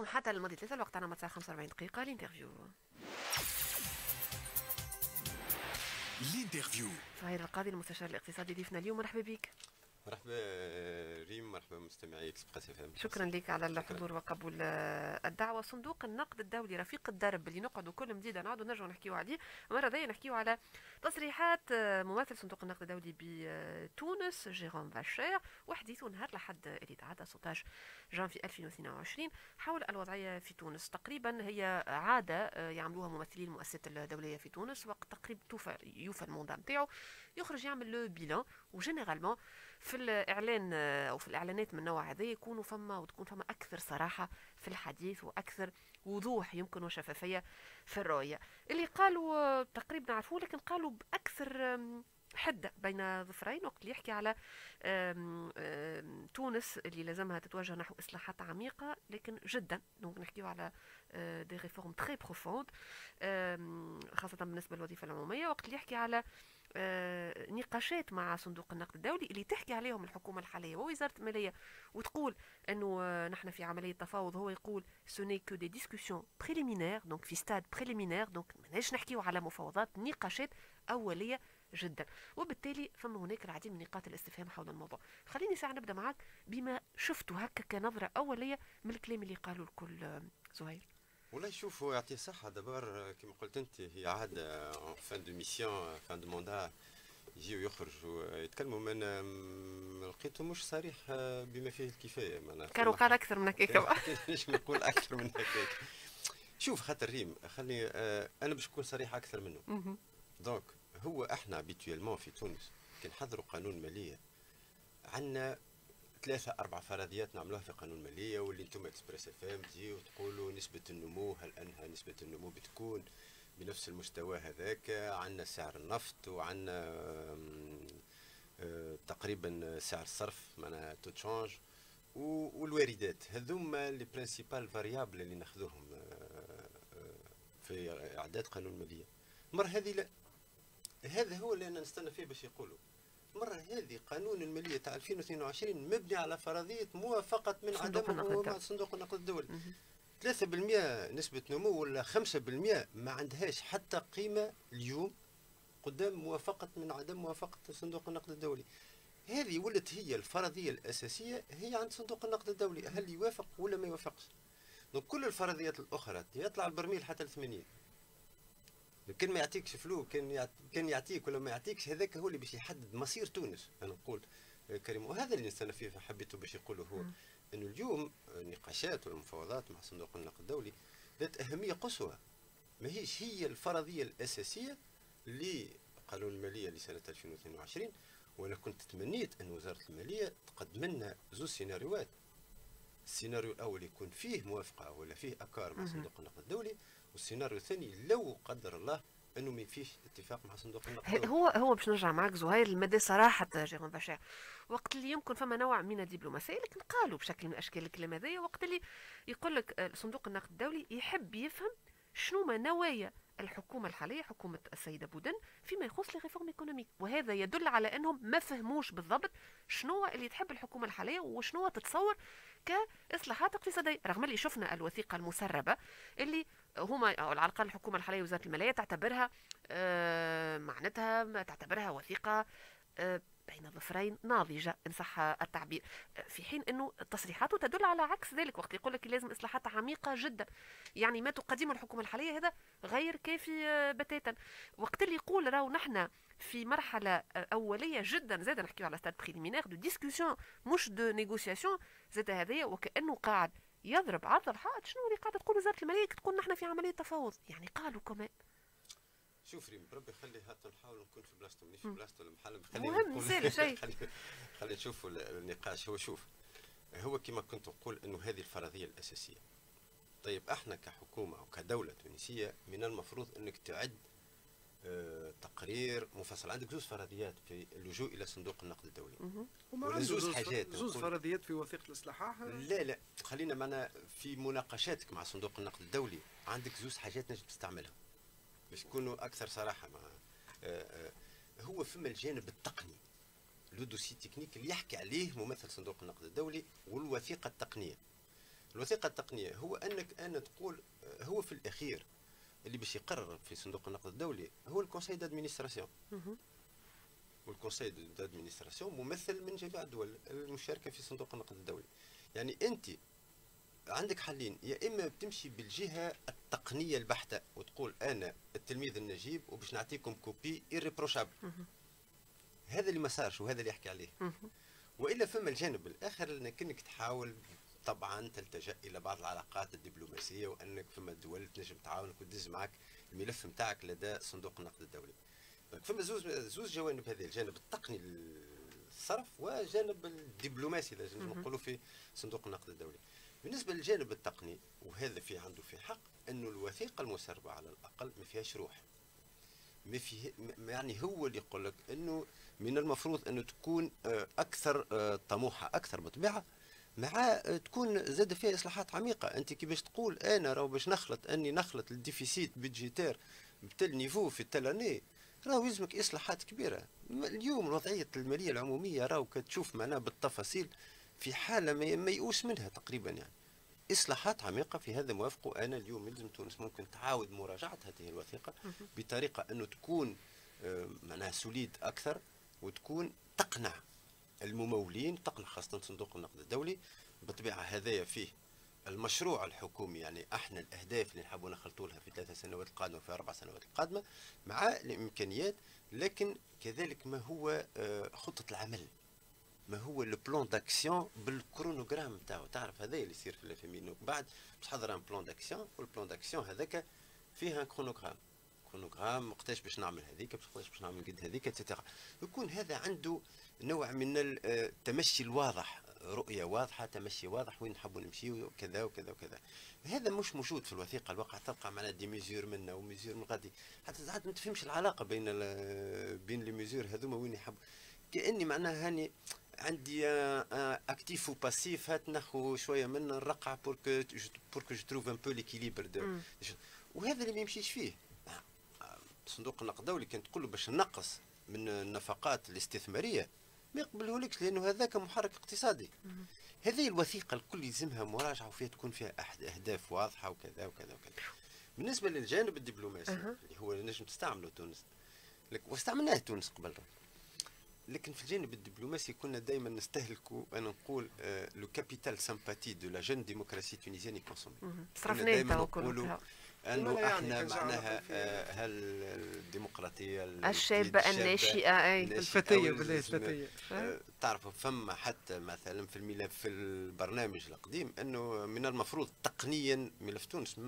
معكم حتى لماضي ثلاثة الوقت على متساع 45 دقيقة. L'interview L'interview زهير القاضي المستشار الاقتصادي ضيفنا اليوم مرحبا بك. مرحبا ريم مرحبا مستمعي Express FM شكرا لك على الحضور وقبول الدعوة. صندوق النقد الدولي رفيق الدرب اللي نقعدوا كل مديده نقعدوا نرجعوا نحكيوا عليه. المرة ذي نحكيوا على تصريحات آه، ممثل صندوق النقد الدولي بتونس جيروم فاشير وحديثه نهار لحد اللي تعدى 16 جانفي 2022 حول الوضعية في تونس تقريبا هي عادة آه، يعملوها ممثلي المؤسسات الدولية في تونس وقت تقريبا توفى يوفى الموندع نتاعو. يخرج يعمل لو بيلان وجينيرالمون في الإعلان أو في الإعلانات من النوع هذا يكونوا فما وتكون فما أكثر صراحة في الحديث وأكثر وضوح يمكن وشفافية في الرؤية. اللي قالوا تقريبا نعرفوه لكن قالوا بأكثر حدة بين ظفرين وقت اللي يحكي على آم آم تونس اللي لازمها تتوجه نحو إصلاحات عميقة لكن جدا. donc نحكيو على des réformes très profondes خاصة بالنسبة للوظيفة العمومية. وقت اللي يحكي على آه، نقاشات مع صندوق النقد الدولي اللي تحكي عليهم الحكومة الحالية ووزارة المالية وتقول آه، نحن في عملية تفاوض. هو يقول ce n'est que des discussions préliminaires donc في stade préliminaire donc ماناش نحكيو على مفاوضات نقاشات أولية جدا. وبالتالي فما هناك العديد من نقاط الاستفهام حول الموضوع. خليني ساعة نبدأ معك بما شفته هكا كنظرة أولية من الكلام اللي قالوا الكل آه، زهير. والله شوف هو يعطيه الصحة. دابا كما قلت انت هي عادة fin de mission fin de mandat يجيو يخرجوا يتكلموا. من لقيته مش صريح بما فيه الكفاية. معناها كانوا قال أكثر من هكاك. نجم نقول أكثر من هكاك؟ شوف خاطر ريم خلي أنا باش نكون صريح أكثر منه. donc هو إحنا habituellement في تونس كي نحضروا قانون مالية عندنا ثلاثة أربع فرضيات نعملوها في قانون المالية واللي أنتم إكسبريس إف إم تجيو وتقولوا نسبة النمو هل أنها نسبة النمو بتكون بنفس المستوى هذاك؟ عندنا سعر النفط وعندنا آه، تقريبا سعر الصرف معناها تو change والواردات. هذوما les principales variables اللي ناخذوهم آه، آه، في أعداد قانون الماليه مر هذه لا هذا هو اللي أنا نستنى فيه باش يقولوا. مرة هذه قانون المالية تاع 2022 مبني على فرضية موافقة من عدم صندوق النقد الدولي. 3% نسبة نمو ولا 5% ما عندهاش حتى قيمة اليوم قدام موافقة من عدم موافقة صندوق النقد الدولي. هذه ولت هي الفرضية الأساسية هي عند صندوق النقد الدولي. هل يوافق ولا ما يوافقش؟ donc كل الفرضيات الأخرى يطلع البرميل حتى ل 80 كان ما يعطيكش فلوس كان كان يعطيك ولا ما يعطيكش هذاك هو اللي باش يحدد مصير تونس أنا نقول آه، كريم. وهذا اللي نستنى فيه فحبيته باش يقوله هو. أنه اليوم النقاشات والمفاوضات مع صندوق النقد الدولي ذات أهمية قصوى. ماهيش هي الفرضية الأساسية لقانون المالية لسنة 2022 وأنا كنت تمنيت أن وزارة المالية تقدم لنا زوج سيناريوهات. السيناريو الأول يكون فيه موافقة ولا فيه أكار مع صندوق النقد الدولي والسيناريو الثاني لو قدر الله أنه ما فيش اتفاق مع صندوق النقد. هو هو باش نرجع معك زهير المدى صراحة جيرون باشا وقت اللي يمكن فما نوع من الدبلوماسية لكن قالوا بشكل من أشكال الكلام هذايا وقت اللي يقول لك صندوق النقد الدولي يحب يفهم شنو ما نوايا الحكومة الحالية حكومة السيدة بودن فيما يخص ال réformes économiques. وهذا يدل على أنهم ما فهموش بالضبط شنو اللي تحب الحكومة الحالية وشنو تتصور كاصلاحات اقتصادية رغم اللي شفنا الوثيقة المسربة اللي هما أو على الأقل الحكومة الحالية وزارة المالية تعتبرها آه معناتها تعتبرها وثيقة آه بين ظفرين ناضجة إن صح التعبير. في حين أنه تصريحاته تدل على عكس ذلك وقت يقول لك لازم إصلاحات عميقة جدا. يعني ما تقدمه الحكومة الحالية هذا غير كافي بتاتا. وقت اللي يقول راهو نحن في مرحلة أولية جدا زاد نحكيو على stade préliminaire de discussion مش de négociation زاد هذايا وكأنه قاعد يضرب عرض الحائط. شنو اللي قاعدة تقول وزارة المالية تقول نحن في عملية تفاوض. يعني قالوا كمان. شوف ريم بربي خلي حتى نحاول نكون في بلاصتو مانيش في بلاصتو المحل مهم مثال شيء خلي نشوفوا النقاش. هو شوف هو كما كنت نقول إنه هذه الفرضية الأساسية. طيب إحنا كحكومة وكدوله تونسية من المفروض إنك تعد آه تقرير مفصل. عندك زوج فرضيات في اللجوء إلى صندوق النقد الدولي. ولا زوج حاجات زوج فرضيات في وثيقة الإصلاحات؟ لا لا. خلينا معنا في مناقشاتك مع صندوق النقد الدولي. عندك زوج حاجات نجم تستعملها. باش نكونوا أكثر صراحة مع آه، آه، هو فما الجانب التقني le dossier technique اللي يحكي عليه ممثل صندوق النقد الدولي والوثيقة التقنية. الوثيقة التقنية هو أنك أنا تقول هو في الأخير اللي باش يقرر في صندوق النقد الدولي هو ال conseil d'administration. وال conseil d'administration ممثل من جميع الدول المشاركة في صندوق النقد الدولي. يعني أنت عندك حلين يا إما بتمشي بالجهة التقنية البحتة وتقول أنا التلميذ النجيب وباش نعطيكم copie irréprochable هذا اللي ما صارش وهذا اللي يحكي عليه. وإلا فما الجانب الآخر إنك تحاول طبعا تلتجأ إلى بعض العلاقات الدبلوماسية وأنك فما دول تنجم تعاونك وتدز معك الملف نتاعك لدى صندوق النقد الدولي. فما زوز زوز جوانب هذه الجانب التقني للصرف وجانب الدبلوماسي لازم نقولوا في صندوق النقد الدولي. بالنسبة للجانب التقني وهذا في عنده في حق انه الوثيقة المسربة على الأقل ما فيهاش روح. ما فيه يعني هو اللي يقول لك أنه من المفروض أنه تكون آه، أكثر آه، طموحة أكثر بطبيعه مع تكون زاد فيها إصلاحات عميقة. أنت كي باش تقول أنا راهو باش نخلط أني نخلط ال déficit budgétaire ب tel niveau في tel أني راهو يلزمك إصلاحات كبيرة. اليوم وضعيه المالية العمومية راهو كتشوف معناها بالتفاصيل. في حالة ما يؤوس منها تقريبا يعني. إصلاحات عميقة في هذا موافق أنا اليوم يلزم تونس ممكن تعاود مراجعة هذه الوثيقة بطريقة أنه تكون آه، معناها solide أكثر وتكون تقنع الممولين تقنع خاصة صندوق النقد الدولي بالطبيعة هذايا فيه المشروع الحكومي يعني أحنا الأهداف اللي نحبوا نخلطوا لها في ثلاث سنوات القادمة وفي أربع سنوات القادمة مع الإمكانيات لكن كذلك ما هو آه، خطة العمل. ما هو ال plan d'action بال chronogramme نتاعو تعرف هذا اللي يصير في ال FMI بعد تحضر un plan d'action وال plan d'action هذاك فيه un chronogramme chronogramme وقتاش باش نعمل هذيك وقتاش باش نعمل قد هذيك et cetera يكون هذا عنده نوع من التمشي الواضح. رؤية واضحة تمشي واضح وين نحبوا نمشي وكذا وكذا وكذا. هذا مش موجود في الوثيقة الواقع. تلقى معنا des mesures منا و mesures من غادي. حتى ساعات ما تفهمش العلاقة بين بين les mesures هذوما وين يحب كأني معناها هاني عندي actif و passif هات ناخذ شوية من نرقع pour que pour que je trouve un peu l'équilibre وهذا اللي ما يمشيش فيه. صندوق النقد الدولي كان تقول له باش نقص من النفقات الاستثمارية ما يقبلهولكش لأنه هذاك محرك اقتصادي. هذه الوثيقة الكل يلزمها مراجعة وفيها تكون فيها أهداف واضحة وكذا وكذا وكذا. بالنسبة للجانب الدبلوماسي. اللي هو نجم تستعمله تونس واستعملناه تونس قبل. لكن في الجانب الدبلوماسي كنا دائما نستهلكوا أنا نقول le capital sympathie de la jeune démocratie tunisienne est consommé صرفناه نقولوا أنه يعني إحنا معناها آه، هل الديمقراطية الشابه الناشئة اي الفتيه بالله الفتية. آه، تعرفوا فما حتى مثلا في الملف في البرنامج القديم أنه من المفروض تقنيا ملف تونس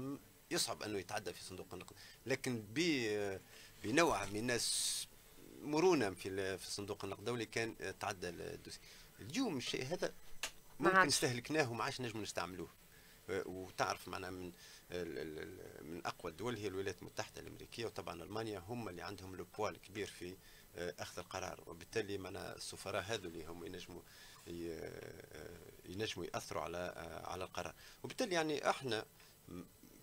يصعب أنه يتعدى في صندوق النقد. لكن بنوع من الناس مرونه في في صندوق النقد الدولي كان تعدى الدوسي. اليوم الشيء هذا ممكن استهلكناه وما عادش نجم نستعملوه. آه، وتعرف معنا من من أقوى الدول هي الولايات المتحدة الأمريكية وطبعا ألمانيا هم اللي عندهم لو الكبير في آه، أخذ القرار. وبالتالي معنا السفراء هذو اللي هم ينجموا آه، ينجموا يأثروا على على القرار. وبالتالي يعني إحنا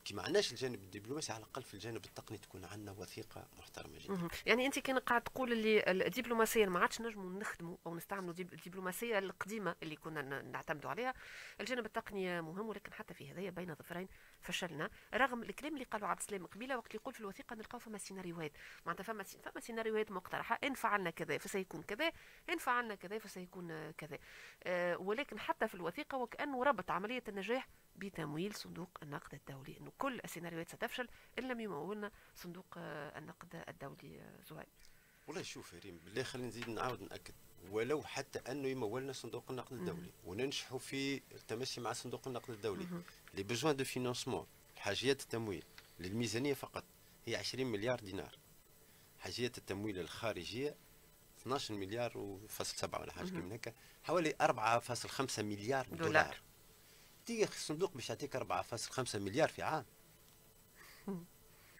كي ما عندناش الجانب الدبلوماسي على الأقل في الجانب التقني تكون عندنا وثيقة محترمة جدا. يعني أنت كان قاعد تقول اللي الدبلوماسية ما عادش نجموا نخدموا أو نستعملوا الدبلوماسية القديمة اللي كنا نعتمدوا عليها، الجانب التقني مهم ولكن حتى في هذايا بين ظفرين فشلنا رغم الكلام اللي قالوا عبد السلام قبيلة وقت يقول في الوثيقة نلقاو فما سيناريوهات. معناتها فما فما سيناريوهات مقترحة. إن فعلنا كذا فسيكون كذا إن فعلنا كذا فسيكون كذا. أه ولكن حتى في الوثيقة وكأنه ربط عملية النجاح بتمويل صندوق النقد الدولي. إنه كل السيناريوهات ستفشل إن لم يمولنا صندوق آه، النقد الدولي آه، زهير. والله شوف يا ريم بالله خلينا نزيد نعاود نأكد. ولو حتى أنه يمولنا صندوق النقد الدولي وننجحوا في التمشي مع صندوق النقد الدولي les besoins de financement حاجيات التمويل للميزانية فقط هي 20 مليار دينار. حاجيات التمويل الخارجية 12 مليار وفاصل سبعة ولا حاجة من هكا حوالي 4.5 مليار دولار, دولار. تيجي الصندوق باش يعطيك 4.5 مليار في عام.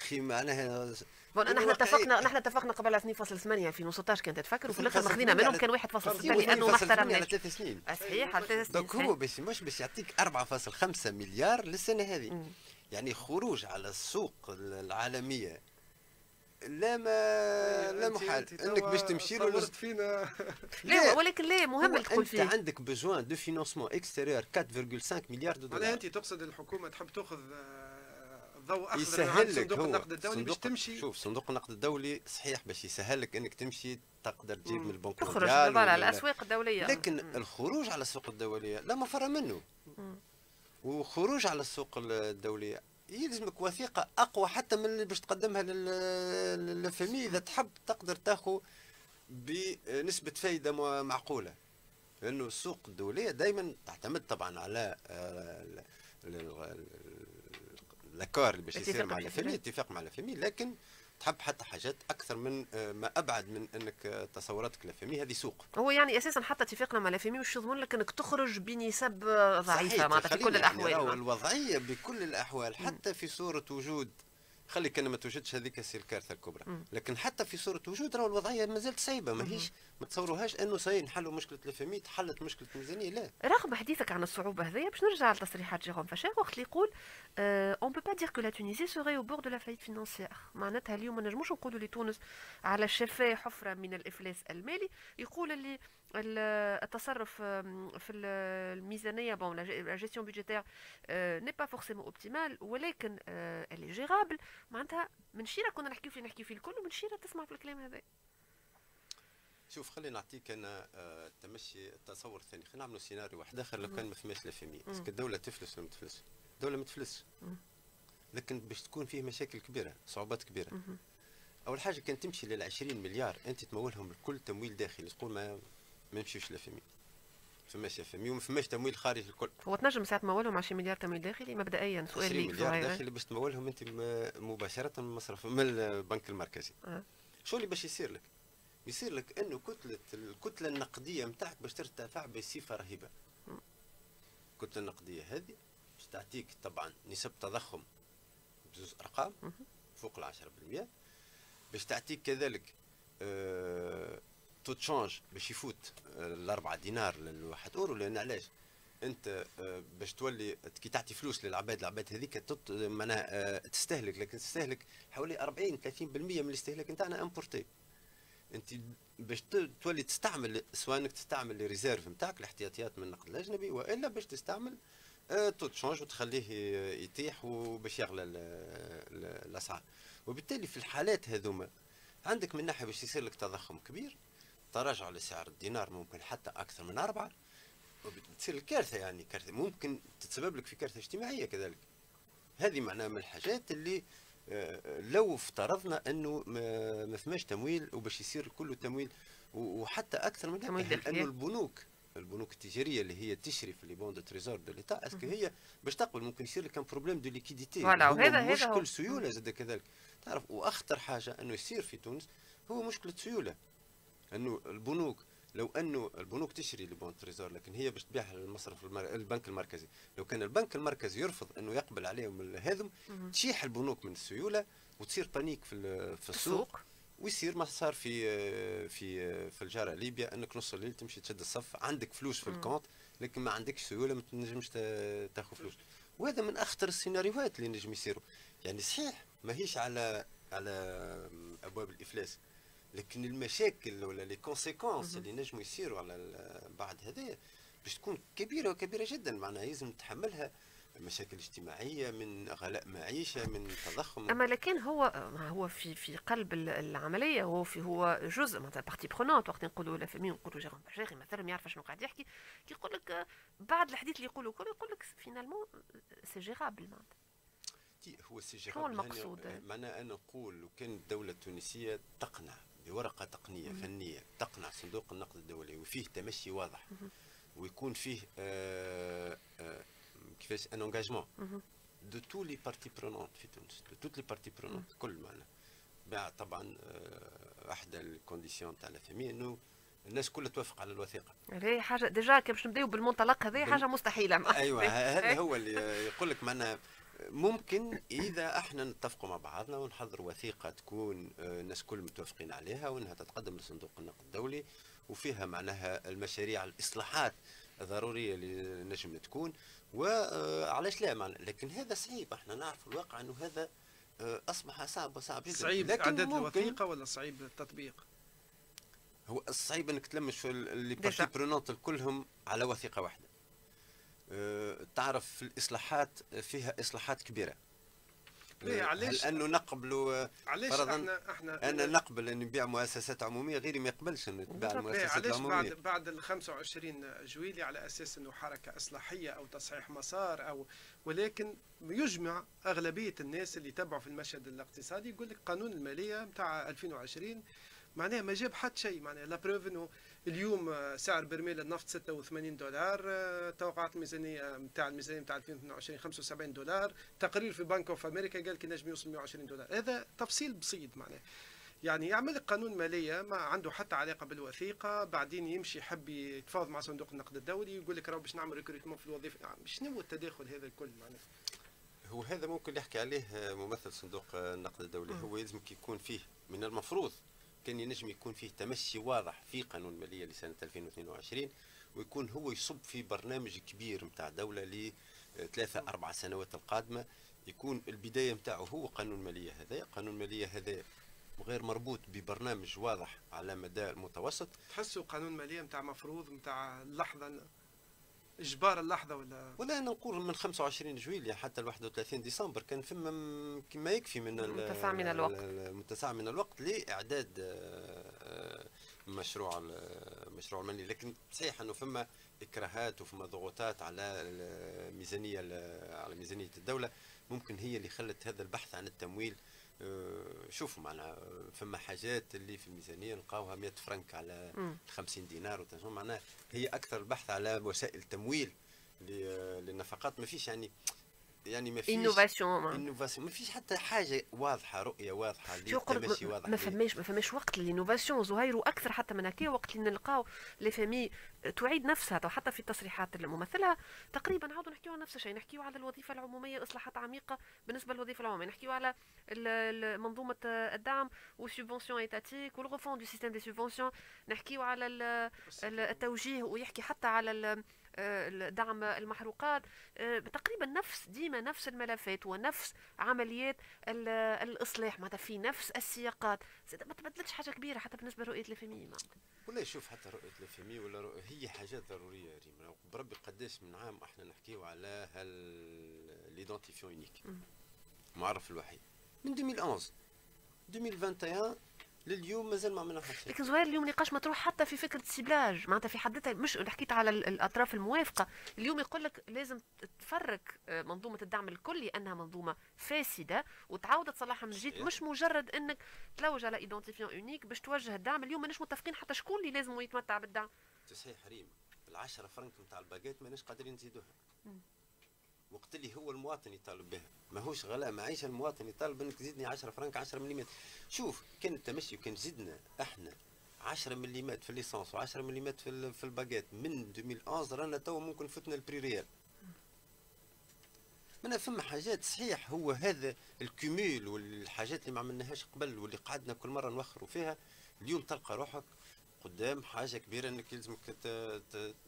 أخي معناها نحن اتفقنا نحن اتفقنا قبل 2.8 في 2016 كنت تفكر وفي الآخر ماخذينها منهم كان 1.6 لأنه ما احترمناش. على ثلاث سنين. صحيح على ثلاث سنين دونك هو باش مش باش يعطيك 4.5 مليار للسنة هذه. يعني خروج على السوق العالمية لا ما لا محال. إنك باش تمشي له فينا. لا ولكن لا مهم تقول فيه. انت عندك besoin de financement extérieur 4.5 مليار دولار معناها انت تقصد الحكومة تحب تأخذ الضوء أخضر يسهل لك صندوق النقد الدولي باش تمشي. شوف صندوق النقد الدولي صحيح باش يسهل لك إنك تمشي تقدر تجيب من البنك تخرج على الأسواق الدولية. لكن مم. الخروج على السوق الدولية لا مفر منه. مم. وخروج على السوق الدولية يلزمك وثيقة أقوى حتى من اللي باش تقدمها لل FMI إذا تحب تقدر تاخذ بنسبة فايدة معقولة. لأنه السوق الدوليه دائما تعتمد طبعا على آه، l'accord اللي باش يصير مع ال FMI اتفاق مع ال FMI لكن تحب حتى حاجات أكثر من آه، ما أبعد من إنك آه، تصوراتك le FMI هذه سوق. هو يعني أساسا حتى اتفاقنا مع le FMI مش يضمن لك إنك تخرج بنسب ضعيفة معناتها في كل الأحوال. يعني الوضعيه بكل الأحوال حتى في صورة وجود خلي كان ما توجدش هذيك الكارثة الكبرى. لكن حتى في صورة وجود راهو الوضعية ما زالت صعيبه ماهيش ما تصوروهاش انه si نحلوا مشكلة ال FMI تحلت مشكلة الميزانية لا. رغم حديثك عن الصعوبة هذيا باش نرجع لتصريحات جيروم فاشار وقت اللي يقول on peut pas dire que la Tunisie serait au bord de la faillite financière معناتها اليوم ما نجموش نقولوا لتونس على الشفاه حفرة من الإفلاس المالي. يقول اللي التصرف في الميزانية bon la gestion budgétaire n'est pas forcément optimale ولكن elle est gérable معناتها من شيرة كنا نحكيو فيه نحكيو فيه الكل ومن شيرة تسمع في الكلام هذا. شوف خلينا نعطيك أنا التمشي التصور الثاني. خلينا نعملوا سيناريو واحد. اخر لو كان ما فماش le FMI est-ce que الدولة تفلس ولا ما تفلس؟ الدولة ما تفلس. لكن باش تكون فيه مشاكل كبيرة صعوبات كبيرة. أول حاجة كان تمشي لل 20 مليار أنت تمولهم الكل تمويل داخلي. تقول ما ما نمشيوش لفمي فماش فمي وما فماش تمويل خارج الكل. هو تنجم ساعة تمولهم 20 مليار تمويل داخلي؟ مبدئيا سؤال ليك مليار داخلي باش تمولهم أنت مباشرة من المصرف من البنك المركزي. أه. شو اللي باش يصير لك؟ يصير لك إنه كتلة الكتلة النقدية نتاعك باش ترتفع بصفة رهيبة. الكتلة النقدية هذه باش تعطيك طبعا نسب تضخم بزوز ارقام فوق ال 10% باش تعطيك كذلك آه taux de change باش يفوت آه، الأربعة دينار للواحد أورو. لأن علاش؟ أنت آه، باش تولي كي تعطي فلوس للعباد العباد هذيك معناها آه، تستهلك. لكن تستهلك حوالي 40 30% من الاستهلاك نتاعنا importé انت باش تولي تستعمل سواء انك تستعمل les réserves نتاعك الاحتياطيات من النقد الاجنبي والا باش تستعمل تو تشونج وتخليه يتيح وباش يغلى الأسعار. وبالتالي في الحالات هذوما عندك من ناحية باش يصير لك تضخم كبير تراجع لسعر الدينار ممكن حتى أكثر من أربعة وبتصير الكارثة يعني كارثة ممكن تتسبب لك في كارثة اجتماعية كذلك. هذه معناها من الحاجات اللي آه، لو افترضنا أنه ما فماش تمويل وباش يصير كله تمويل وحتى أكثر من ذلك انه البنوك البنوك التجارية اللي هي تشري في les bons de trésor de l'État est-ce que هي باش تقبل ممكن يصير لك un problème de liquidité. وهذا مشكل سيولة زاد كذلك. تعرف وأخطر حاجة أنه يصير في تونس هو مشكلة سيولة أنه البنوك لو أنه البنوك تشري ال bons trésor لكن هي باش تبيعها للمصرف المر... البنك المركزي. لو كان البنك المركزي يرفض أنه يقبل عليهم الهذم تشيح البنوك من السيولة وتصير panique في في السوق ويصير ما صار في في في الجارة ليبيا أنك نص الليل تمشي تشد الصف عندك فلوس في ال compte لكن ما عندكش سيولة ما تنجمش تاخذ فلوس. وهذا من أخطر السيناريوهات اللي نجم يصيروا. يعني صحيح ماهيش على على أبواب الإفلاس. لكن المشاكل ولا les conséquences اللي نجموا يصيروا على بعد هذايا باش تكون كبيرة وكبيرة جدا. معناها لازم نتحملها مشاكل اجتماعية من غلاء معيشة من تضخم. أما لكن هو هو في في قلب العملية هو في هو جزء معناتها partie prenante وقت نقولوا le FMI نقولوا جيروم فاشار مثلا يعرف شنو قاعد يحكي. كي يقول لك بعد الحديث اللي يقولوا كله يقول لك finalement c'est gérable معناتها. هو c'est gérable هو المقصود؟ معناها أنا نقول لو كان الدولة التونسية تقنع. بورقه تقنية فنية تقنع صندوق النقد الدولي وفيه تمشي واضح. ويكون فيه آه آه كيفاش un engagement de toutes les parties prenantes في تونس de toutes les parties prenantes كل معنا طبعا آه احدى ال conditions تاع لا إنه الناس كلها توافق على الوثيقة. هذه حاجة déjà كي باش نبداو بالمنطلق هذه حاجة مستحيلة. أيوه هذا هو اللي يقول لك معناها ممكن إذا إحنا نتفقوا مع بعضنا ونحضروا وثيقة تكون آه، الناس كل متوافقين عليها وإنها تتقدم لصندوق النقد الدولي وفيها معناها المشاريع الإصلاحات الضرورية اللي نجم تكون. وعلاش آه، لا معنا لكن هذا صعيب إحنا نعرف الواقع إنه هذا آه، أصبح صعب صعب جدا. صعيب لكن اعداد الوثيقة ولا صعيب التطبيق؟ هو الصعيب إنك تلمش les parties prenantes كلهم على وثيقة واحدة. أه تعرف الإصلاحات فيها إصلاحات كبيرة. ليه علاش؟ أنه نقبلوا علاش إحنا إحنا أنا نقبل أن نبيع مؤسسات عمومية غيري ما يقبلش أن نبيع المؤسسات العمومية. علاش بعد بعد ال 25 جويلي على أساس إنه حركة إصلاحية أو تصحيح مسار أو ولكن يجمع أغلبية الناس اللي يتبعوا في المشهد الاقتصادي يقول لك قانون المالية نتاع 2020 معناها ما جاب حتى شيء. معناها la preuve إنه اليوم سعر برميل النفط 86 دولار توقعات الميزانية نتاع الميزانيه نتاع 2022 75 دولار. تقرير في Bank of America قال كي نجم يوصل 120 دولار. هذا تفصيل بسيط معناها. يعني يعمل قانون مالية ما عنده حتى علاقة بالوثيقة بعدين يمشي يحب يتفاوض مع صندوق النقد الدولي يقول لك راه باش نعمل ريكروتمون في الوظيفة. يعني شنو التداخل هذا الكل معناها. هو هذا ممكن يحكي عليه ممثل صندوق النقد الدولي. هو لازم يكون فيه من المفروض كان ينجم يكون فيه تمشي واضح في قانون الماليه لسنة 2022 ويكون هو يصب في برنامج كبير نتاع دولة لثلاثة أربع سنوات القادمة. يكون البداية نتاعه هو قانون المالية هذا. قانون المالية هذا غير مربوط ببرنامج واضح على مدى المتوسط. تحسوا قانون مالية نتاع مفروض نتاع اللحظة إجبار اللحظة ولا؟ ولا أنا نقول من 25 جويليا حتى ال 31 ديسمبر كان فما كما يكفي من متسع من الوقت. متسع من الوقت لإعداد آه، آه، مشروع مشروع المالي لكن صحيح أنه فما إكراهات وفما ضغوطات على الميزانيه على ميزانية الدولة ممكن هي اللي خلت هذا البحث عن التمويل آه، شوفوا معنا فما حاجات اللي في الميزانية نلقاوها 100 فرنك على 50 دينار معناها هي أكثر البحث على وسائل تمويل للنفقات. ما فيش يعني يعني ما فيش innovation innovation. ما فيش حتى حاجة واضحة رؤية واضحة للتمشي واضح ما فماش ما فماش وقت لل innovation زهير وأكثر حتى من هكا وقت اللي نلقاو le FMI تعيد نفسها. حتى في التصريحات الممثلة تقريبا عاودوا نحكيو على نفس الشيء نحكيو على الوظيفة العمومية إصلاحات عميقة بالنسبة للوظيفة العمومية نحكيو على منظومة الدعم وال subvention étatique وال refonte du système des subventions نحكيو على التوجيه ويحكي حتى على دعم المحروقات. آه، تقريبا نفس ديما نفس الملفات ونفس عمليات الإصلاح. معناتها في نفس السياقات. ما تبدلتش حاجة كبيرة حتى بالنسبة لرؤية ال FMI ولا يشوف حتى رؤية ال FMI ولا رؤية هي حاجات ضرورية ريما. بربي قداش من عام إحنا نحكيو على l'identifiant unique. معرف الوحيد. من 2011 2021 لليوم مازال ما عملنا حتى لكن زهير اليوم نقاش مطروح حتى في فكرة ال ciblage معناتها في حد ذاتها مش حكيت على الأطراف الموافقة. اليوم يقول لك لازم تفرك آه، منظومة الدعم الكلي أنها منظومة فاسدة وتعاود تصلحها من جديد. مش مجرد إنك تلوج على identifiant unique باش توجه الدعم. اليوم ماناش متفقين حتى شكون اللي لازم يتمتع بالدعم. صحيح ريم. ال10 فرنك نتاع الباكيت ماناش قادرين نزيدوها. وقت اللي هو المواطن يطالب بها ماهوش غلاء معيشه المواطن يطالب انك تزيدني 10 فرنك 10 مليمات شوف كان التمشي وكان زدنا إحنا 10 مليمات في l'essence و10 مليمات في في الباجيت من 2011 رانا تو ممكن فتنا ال prix réel. من فما حاجات صحيح هو هذا الكوميل والحاجات اللي ما عملناهاش قبل واللي قعدنا كل مرة نوخروا فيها. اليوم تلقى روحك قدام حاجة كبيرة إنك لازمك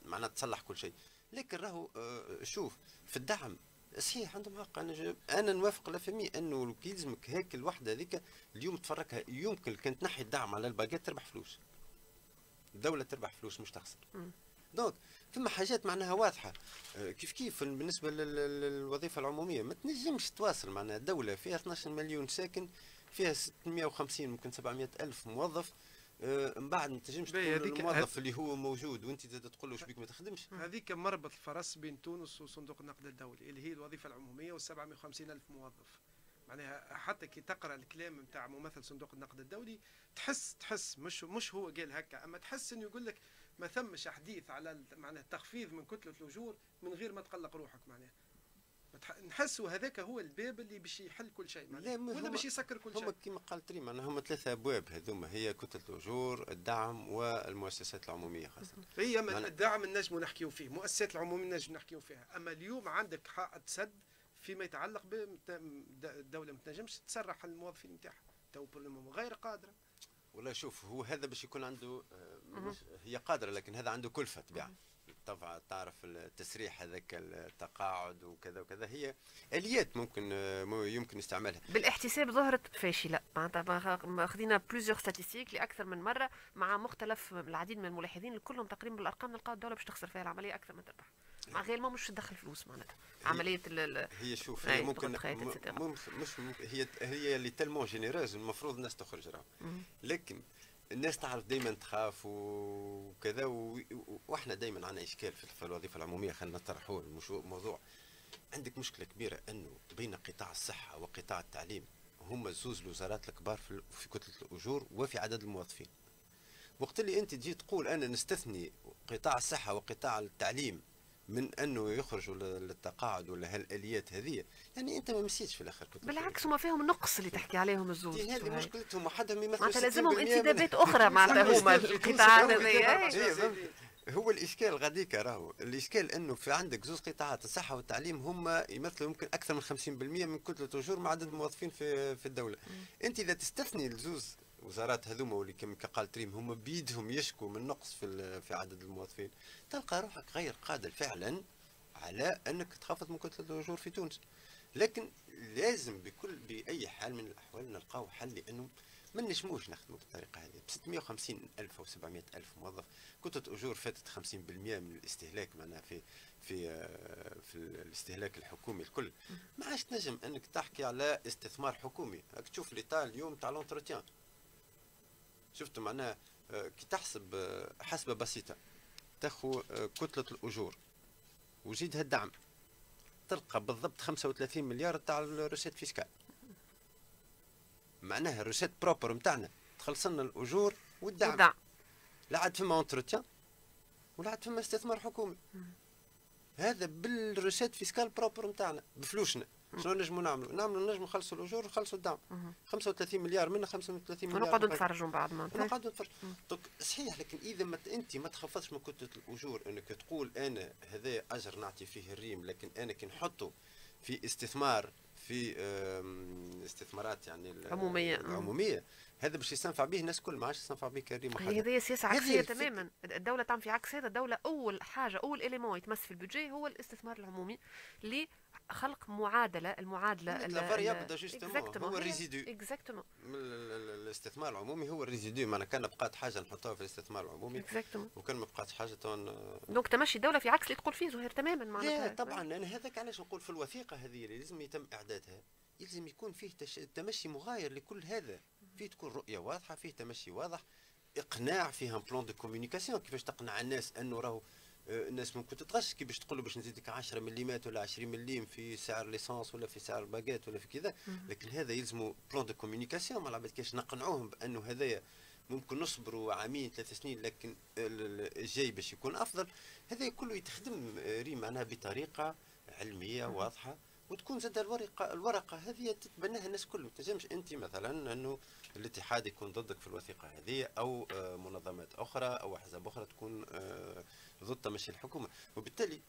معناها تصلح كل شيء. لكن راهو آه، شوف في الدعم صحيح عندهم حق. أنا أنا نوافق لافامي أنه يلزمك هيك الوحدة هذيك اليوم تفركها يمكن كان تنحي الدعم على الباقات تربح فلوس. الدولة تربح فلوس مش تخسر. donc ثم حاجات معناها واضحة. آه، كيف كيف بالنسبة للوظيفة العمومية؟ ما تنجمش تواصل معناها. دولة فيها 12 مليون ساكن فيها 650 ممكن 700 ألف موظف. من بعد ما تنجمش تقول الموظف اللي هو موجود وانت تقول له شبيك ما تخدمش. هذيك مربط الفرس بين تونس وصندوق النقد الدولي اللي هي الوظيفة العمومية وال 750 ألف موظف. معناها حتى كي تقرأ الكلام نتاع ممثل صندوق النقد الدولي تحس تحس مش مش هو قال هكا أما تحس إنه يقول لك ما ثمش حديث على معناها التخفيض من كتلة الأجور من غير ما تقلق روحك معناها. نحسوا هذاك هو الباب اللي باش يحل كل شيء ولا باش يسكر كل شيء. هما كما قالت ريما هما ثلاثة أبواب هذوما هي كتلة الأجور الدعم والمؤسسات العمومية خاصة. هي الدعم نجموا نحكيو فيه المؤسسات العمومية نجم نحكيو فيها. أما اليوم عندك حق سد فيما يتعلق بالدولة ما تنجمش تسرح الموظفين نتاعها. تو غير قادرة. ولا شوف هو هذا باش يكون عنده آه، هي قادرة لكن هذا عنده كلفة تبيع طبعا تعرف التسريح هذاك التقاعد وكذا وكذا هي اليات ممكن يمكن استعمالها بالاحتساب ظهرت فاشلة. معناتها خذينا بلوزيغ ستاتيستيك لأكثر من مرة مع مختلف العديد من الملاحظين كلهم تقريبا بالأرقام نلقاو الدولة باش تخسر فيها العملية أكثر من تربح. مع غير ما مش تدخل فلوس معناتها. عملية ال هي شوف هي ممكن مش هي هي اللي تلمون جينيروز المفروض الناس تخرج راهو لكن الناس تعرف دائما تخاف وكذا وإحنا دائما عندنا إشكال في الوظيفة العمومية خلينا نطرحوه الموضوع. عندك مشكلة كبيرة إنه بين قطاع الصحة وقطاع التعليم هما زوز الوزارات الكبار في كتلة الأجور وفي عدد الموظفين. وقت اللي أنت تجي تقول أنا نستثني قطاع الصحة وقطاع التعليم من أنه يخرجوا للتقاعد ولا هالآليات هذه يعني أنت ما مسيتش في الآخر كنت بالعكس هما فيهم النقص اللي تحكي عليهم الزوج هذه مشكلتهم وحدهم يمثلوا معناتها لازمهم انتدابات أخرى معناتها هما القطاعات هذه هو الإشكال غاديك راهو. الإشكال أنه في عندك زوج قطاعات الصحة والتعليم هما يمثلوا يمكن أكثر من 50% من كتلة اجور مع عدد الموظفين في في الدولة. أنت إذا تستثني الزوز وزارات هذوما واللي كما قال تريم هم بيدهم يشكوا من نقص في في عدد الموظفين تلقى روحك غير قادر فعلا على أنك تخفض من كتلة الأجور في تونس. لكن لازم بكل بأي حال من الأحوال نلقاو حل لأنه ما نجموش نخدموا بالطريقة هذه. ب 650 ألف أو 700 ألف موظف. كتلة اجور فاتت 50% من الاستهلاك معناها في في في الاستهلاك الحكومي الكل. ما عادش تنجم أنك تحكي على استثمار حكومي. راك تشوف l'état اليوم تاع l'entretien شفت معناها آه، كي تحسب آه، حسبة بسيطة تاخو آه، كتلة الأجور وزيدها الدعم تلقى بالضبط 35 مليار تاع ال recettes fiscales. معناها ال recettes propres نتاعنا تخلص لنا الأجور والدعم. الدعم. لا عاد فما entretien ولا عاد فما استثمار حكومي. هذا بال recettes fiscales propres نتاعنا بفلوسنا. شنو نجموا نعملوا؟ نعملوا نجموا نخلصوا الأجور ونخلصوا الدعم. 35 مليار منا 35 مليار. ونقعدوا نتفرجوا بعد ما نقعدوا نتفرجوا صحيح لكن إذا ما انت ما تخفضش من كتلة الأجور إنك تقول أنا هذا أجر نعطي فيه الريم لكن أنا كي نحطه في استثمار في استثمارات يعني عمومية. العمومية هذا باش يستنفع به الناس كل ما عادش يستنفع به كريم هذه سياسة عكسية تماما. الدولة تعمل في عكس هذا. الدولة أول حاجة أول اليمون يتمس في البودجي هو الاستثمار العمومي اللي خلق معادلة المعادلة la variable هو ال résidu exactement الاستثمار العمومي هو ال résidu معناها كان بقات حاجة نحطوها في الاستثمار العمومي. exactement وكان ما بقاتش حاجة تون donc تمشي الدولة في عكس اللي تقول فيه زهير تماما معناتها. طبعا أنا هذاك علاش نقول في الوثيقة هذه اللي لازم يتم إعدادها يلزم يكون فيه تش... تمشي مغاير لكل هذا. فيه تكون رؤية واضحة فيه تمشي واضح إقناع فيها plan de communication كيفاش تقنع الناس أنه راهو آه، الناس ممكن تتغش كي باش تقول له باش نزيدك 10 مليمات ولا 20 مليم في سعر l'essence ولا في سعر الباجات ولا في كذا. لكن هذا يلزموا plan de communication مع العباد كيفاش نقنعوهم بأنه هذايا ممكن نصبروا عامين ثلاث سنين لكن الجاي باش يكون أفضل. هذا كله يتخدم آه، ريم معناها بطريقة علمية واضحة. وتكون زاد الورقه الورقة هذه تتبناها الناس كل ما تنجمش أنت مثلا أنه الاتحاد يكون ضدك في الوثيقة هذه أو آه، منظمات أخرى أو أحزاب أخرى تكون ضد تمشي الحكومة. وبالتالي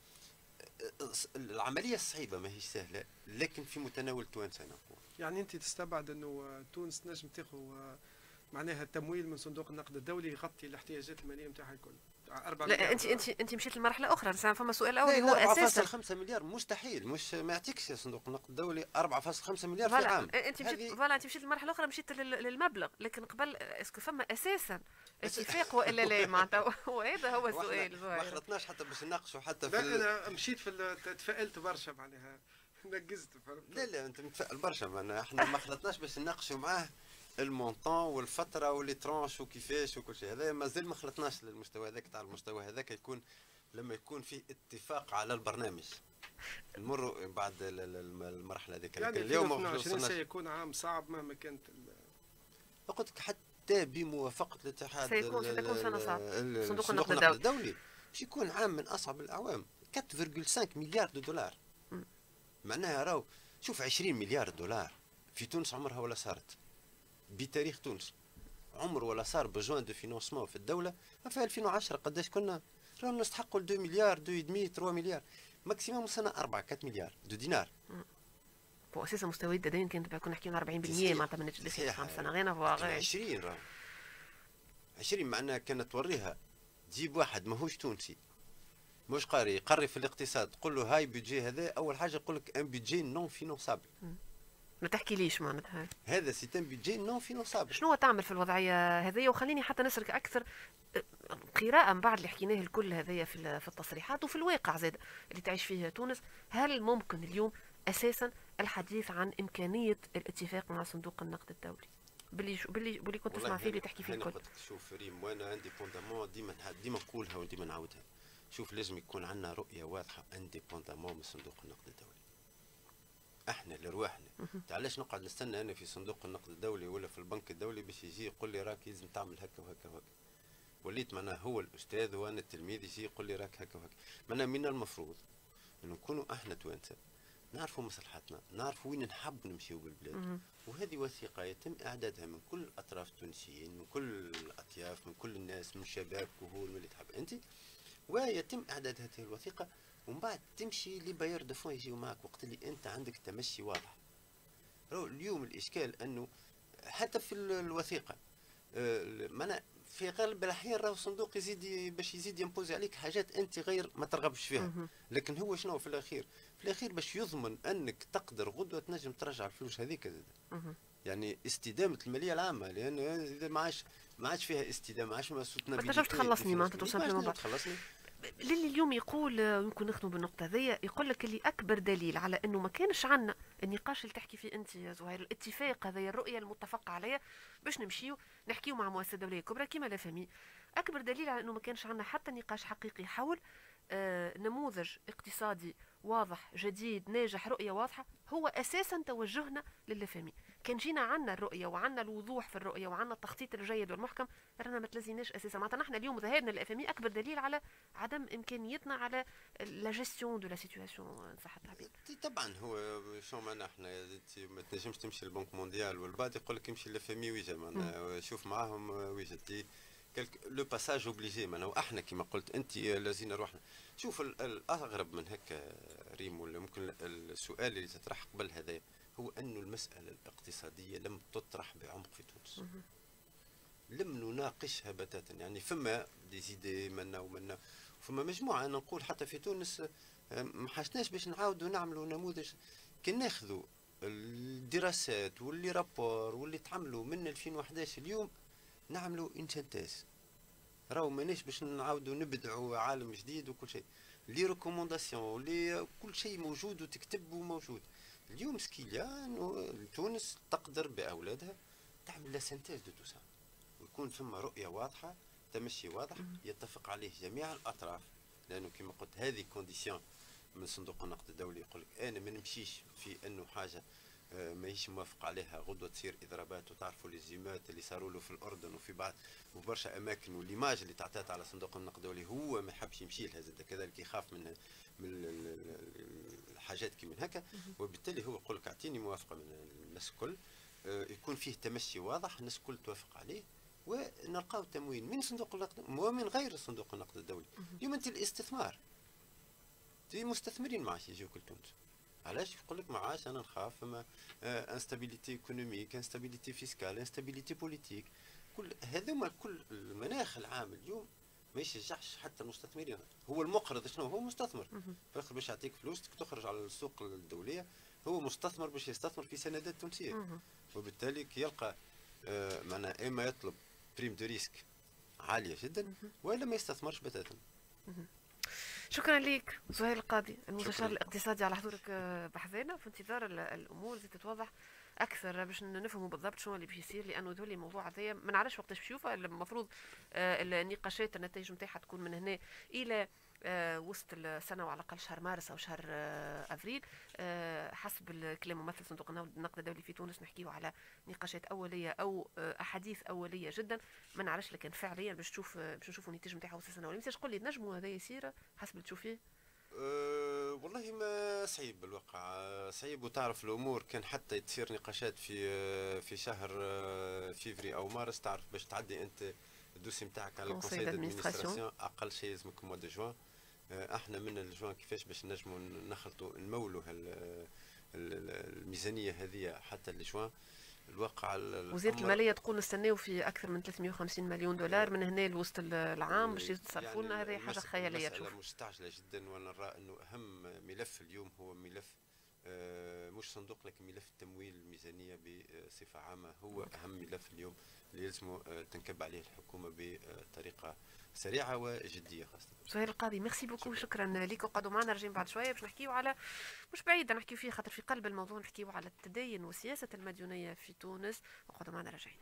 العملية صعيبه ما هيش سهلة لكن في متناول توانسة نقول. يعني أنت تستبعد أنه تونس نجم تاخذ معناها تمويل من صندوق النقد الدولي يغطي الاحتياجات المالية نتاعها الكل. لا انت انت انت مشيت لمرحلة أخرى. بس فما سؤال اول هو أساسا 4.5 مليار. مستحيل. مش ما يعطيكش صندوق النقد الدولي 4.5 مليار في العام انت مشيت voilà انت مشيت لمرحلة أخرى مشيت للمبلغ. لكن قبل est-ce que فما أساسا اتفاق وإلا لا معناتها وهذا هو السؤال ما خلطناش حتى باش نناقشوا حتى في أنا مشيت في تفائلت برشا معناها. نقزت لا لا أنت متفائل برشا معناها. إحنا ما خلطناش باش نناقشوا معاه. المونطون والفترة واللي ترانش وكيفاش وكل شيء. هذا مازال ما خلطناش للمستوى هذاك تاع المستوى هذاك يكون لما يكون في اتفاق على البرنامج. نمر بعد المرحلة هذيك. يعني اليوم 20 سيكون عام صعب مهما كانت قلت لك حتى بموافقة الاتحاد سيكون سيكون سنة صعبة. صندوق النقد الدولي. باش يكون عام من أصعب الأعوام. 4.5 مليار دولار. معناها راهو شوف 20 مليار دولار. في تونس عمرها ولا صارت. بتاريخ تونس. عمر ولا صار besoin de financement في الدولة في 2010 قداش كنا؟ رانا نستحقوا 2 مليار 2 3 مليار maximum سنة 4 4 مليار de دينار بو أساسا مستوى الدين كانت كنا نحكيو 40% معناتها من داخل خمس سنه غير غير 20 راه 20 معناها كانت توريها. تجيب واحد ماهوش تونسي. مش قاري يقري في الاقتصاد. تقول له هاي بيجي هذا أول حاجة يقول لك un budget non finançable ما تحكي ليش معناتها. هذا c'est un budget non finançable. شنو تعمل في الوضعية هذه وخليني حتى نسرك أكثر قراءة من بعد اللي حكيناه الكل هذايا في في التصريحات وفي الواقع زاد اللي تعيش فيه تونس. هل ممكن اليوم أساسا الحديث عن إمكانية الاتفاق مع صندوق النقد الدولي؟ باللي شو باللي باللي كنت تسمع فيه اللي تحكي فيه الكل. شوف ريم وأنا عندي fondement ديما ديما نقولها وديما نعاودها. شوف لازم يكون عندنا رؤية واضحة indépendamment من صندوق النقد الدولي. إحنا لرواحنا علاش نقعد نستنى أنا في صندوق النقد الدولي ولا في البنك الدولي باش يجي يقول لي راك لازم تعمل هكا وهكا وهكا. وليت معناها هو الأستاذ وأنا التلميذ يجي يقول لي راك هكا وهكا. معناها من المفروض إنه نكونوا أحنا توانسة نعرفوا مصلحتنا نعرفوا وين نحب نمشيو بالبلاد. وهذه وثيقة يتم إعدادها من كل الأطراف التونسيين من كل الأطياف من كل الناس من الشباب كهول من اللي تحب. أنت؟ ويتم إعداد هذه الوثيقة ومن بعد تمشي ل bailleurs de fonds يجيو معك وقت اللي أنت عندك تمشي واضح. اليوم الإشكال أنه حتى في الوثيقة. آه، معناها في غالب الأحيان راهو الصندوق يزيد باش يزيد يمبوزي عليك حاجات أنت غير ما ترغبش فيها. لكن هو شنو في الأخير؟ في الأخير باش يضمن أنك تقدر غدوة تنجم ترجع الفلوس هذيك. زاد يعني استدامة المالية العامة لأن إذا ما عادش ما عادش فيها استدامة ما عادش ما تخلصني معناتها تخلصني. للي اليوم يقول يمكن نخدموا بالنقطة هذيا يقول لك اللي أكبر دليل على إنه ما كانش عندنا النقاش اللي تحكي فيه أنت يا زهير الاتفاق هذا الرؤية المتفق عليها باش نمشيو نحكيو مع مؤسسة دولية كبرى كما لا فهمي. أكبر دليل على إنه ما كانش عندنا حتى نقاش حقيقي حول آه نموذج اقتصادي واضح جديد ناجح رؤية واضحة هو أساسا توجهنا للفامي كان جينا عنا الرؤية وعنا الوضوح في الرؤية وعنا التخطيط الجيد والمحكم رانا ما تلزيناش أساسا. معناتها نحن اليوم ذهابنا للأفامي أكبر دليل على عدم إمكانيتنا على la gestion de la situation صح التعبير طبعا هو شو معناها إحنا ما تنجمش تمشي لل Banque mondiale والبعد يقول لك امشي لل FMI ويجا معناها شوف معاهم ويجا le passage obligé معناها أحنا كما قلت أنت لازين روحنا. شوف الأغرب من هكا ريم ولا ممكن السؤال اللي تطرح قبل هذا هو انه المسألة الاقتصادية لم تطرح بعمق في تونس. لم نناقشها بتاتا. يعني فما des idées منا ومنا. فما مجموعة أنا نقول حتى في تونس ما حاجناش باش نعاودوا نعملوا نموذج. كي ناخذوا الدراسات و les rapports واللي تعملوا من 2011 اليوم نعملوا une synthèse راهو ماناش باش نعاودوا نبدعوا عالم جديد وكل شيء. les recommandations لي كل شيء موجود وتكتب وموجود. اليوم ce qu'il y a تونس تقدر بأولادها تعمل la synthèse de tout ويكون ثم رؤية واضحة تمشي واضح يتفق عليه جميع الأطراف. لأنه كما قلت هذه condition من صندوق النقد الدولي يقول لك أنا ما نمشيش في أنه حاجة آه، ماهيش موافق عليها. غدوة تصير إضرابات وتعرفوا les émeutes اللي صاروا له في الأردن وفي بعض وفي برشا أماكن و l'image اللي تعطات على صندوق النقد الدولي هو ما يحبش يمشي لها زاد. كذلك يخاف من من الحاجات كي من هكا وبالتالي هو يقول لك أعطيني موافقة من الناس الكل آه، يكون فيه تمشي واضح الناس الكل توافق عليه ونلقاو تمويل من صندوق النقد ومن غير صندوق النقد الدولي. اليوم أنت الاستثمار في مستثمرين ما عادش يجيوك لتونس علاش؟ يقول لك ما عادش أنا نخاف فما instabilité économique instabilité fiscale instabilité politique كل هذوما كل المناخ العام اليوم ما يشجعش حتى المستثمرين. هو المقرض شنو؟ هو مستثمر. فاخر باش يعطيك فلوس كي تخرج على السوق الدولية. هو مستثمر باش يستثمر في سندات تونسية. وبالتالي كي يلقى آه معناها إما يطلب prime de risque عالية جدا وإلا ما يستثمرش بتاتا. شكرا لك زهير القاضي المستشار الاقتصادي على حضورك آه، بحذانا. في انتظار الأمور تتوضح. أكثر باش نفهموا بالضبط شنو اللي باش يصير لأنه ذولي الموضوع هذايا ما نعرفش وقتاش باش المفروض آه، النقاشات النتائج نتاعها تكون من هنا إلى آه، وسط السنة وعلى الأقل شهر مارس أو شهر آه، أفريل. حسب الكلام ممثل صندوق النقد الدولي في تونس نحكيه على نقاشات أولية أو أحاديث أولية جدا. ما نعرفش لكن فعليا باش تشوف باش نشوفوا النتيجة نتاعها وسط السنة ولا قول لي نجموا هذا يصير حسب اللي تشوفيه؟ والله ما صعيب بالواقع. صعيب وتعرف الأمور. كان حتى تصير نقاشات في في شهر آه، فيفري أو مارس تعرف باش تعدي أنت ال dossier نتاعك على ال conseil d'administration أقل شيء لازمك mois de juin أحنا من الجوان كيفاش باش نجموا نخلطوا نمولوا الميزانية هذه حتى لجوان. الواقع وزاره المالية تقول نستناو في أكثر من 350 مليون دولار من هنا لوسط العام باش يتصرفوا لنا هذه حاجة خيالية تشوف. مستعجلة جدا وأنا نرى إنه أهم ملف اليوم هو ملف مش صندوق لكن ملف التمويل الميزانية بصفة عامة هو أهم ملف اليوم اللي لازم تنكب عليه الحكومة بطريقة سريعة وجدية خاصة. زهير القاضي merci beaucoup. شكرا. لك وقعدوا معنا راجعين بعد شوية باش نحكيو على مش بعيد نحكيو فيه خاطر في قلب الموضوع نحكيو على التدين وسياسة المديونية في تونس. وقعدوا معنا راجعين.